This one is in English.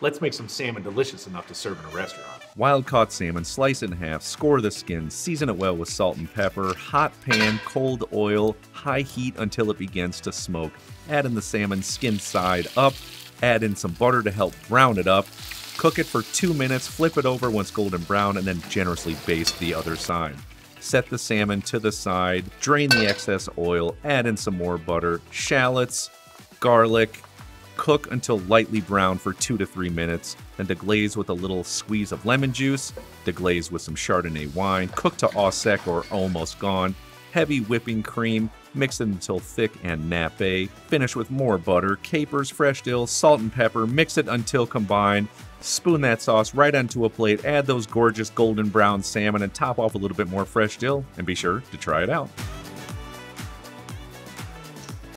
Let's make some salmon delicious enough to serve in a restaurant. Wild caught salmon, slice in half, score the skin, season it well with salt and pepper, hot pan, cold oil, high heat until it begins to smoke. Add in the salmon, skin side up, add in some butter to help brown it up. Cook it for two minutes, flip it over once golden brown, and then generously baste the other side. Set the salmon to the side, drain the excess oil, add in some more butter, shallots, garlic, cook until lightly brown for two to three minutes, then deglaze with a little squeeze of lemon juice, deglaze with some Chardonnay wine, cook to au sec or almost gone, heavy whipping cream, mix it until thick and nappe, finish with more butter, capers, fresh dill, salt and pepper, mix it until combined, spoon that sauce right onto a plate, add those gorgeous golden brown salmon and top off a little bit more fresh dill, and be sure to try it out.